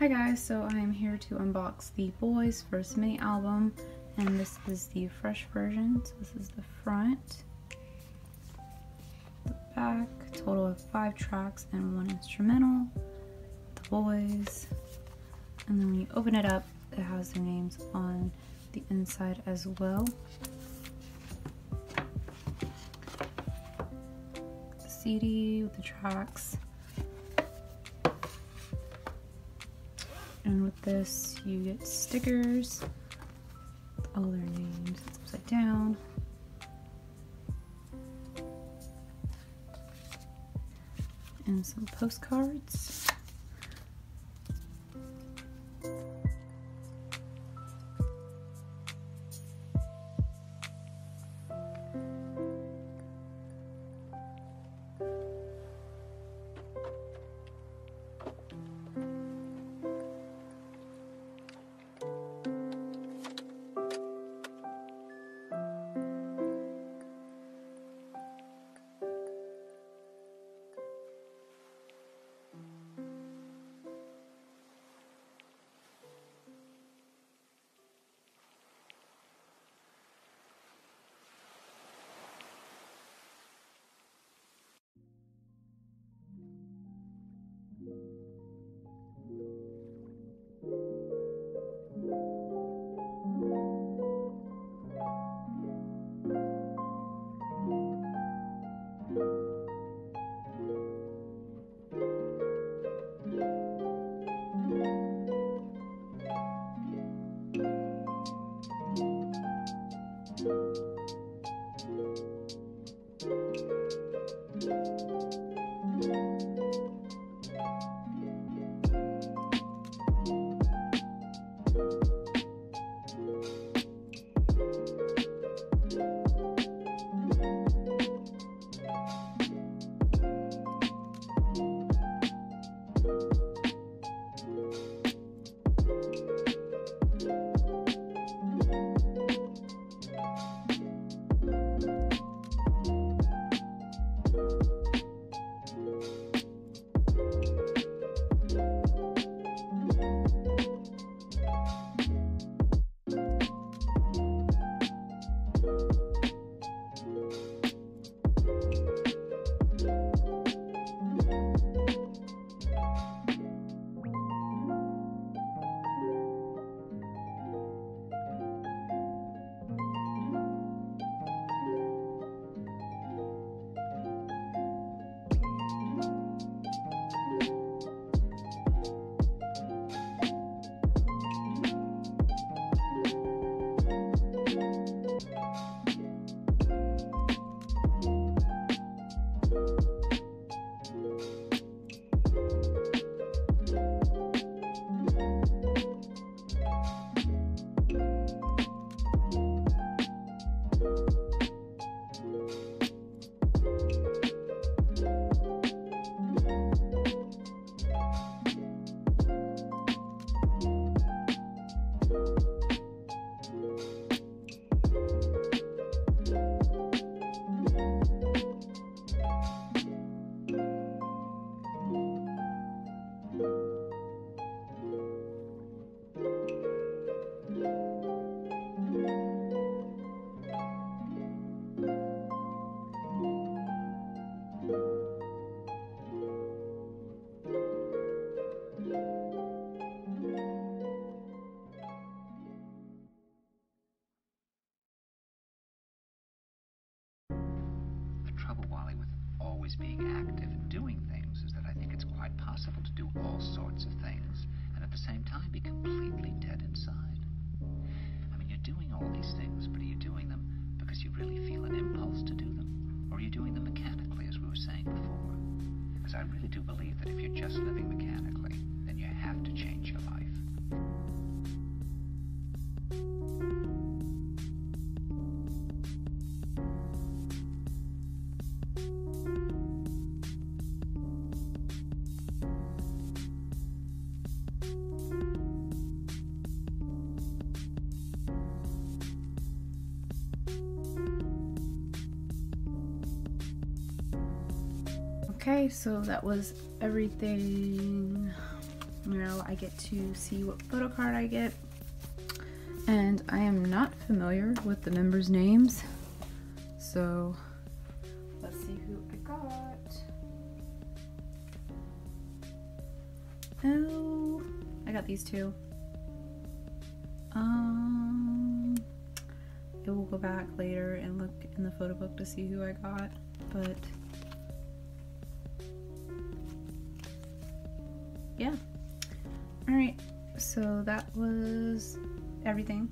Hi guys, so I am here to unbox the Boyz' first mini album, and this is the fresh version. So this is the front, the back, total of five tracks and one instrumental, the Boyz, and then when you open it up, it has their names on the inside as well. The CD with the tracks. And with this, you get stickers, all their names, it's upside down. And some postcards. Always being active and doing things is that I think it's quite possible to do all sorts of things and at the same time be completely dead inside. I mean, you're doing all these things, but are you doing them because you really feel an impulse to do them? Or are you doing them mechanically, as we were saying before? Because I really do believe that if you're just living mechanically, then you have to change your life. Okay, so that was everything. Now I get to see what photo card I get. And I am not familiar with the members' names. So let's see who I got. Oh, I got these two. Um, I will go back later and look in the photo book to see who I got, but yeah. Alright, so that was everything.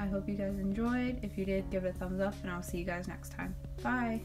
I hope you guys enjoyed. If you did, give it a thumbs up, and I'll see you guys next time. Bye!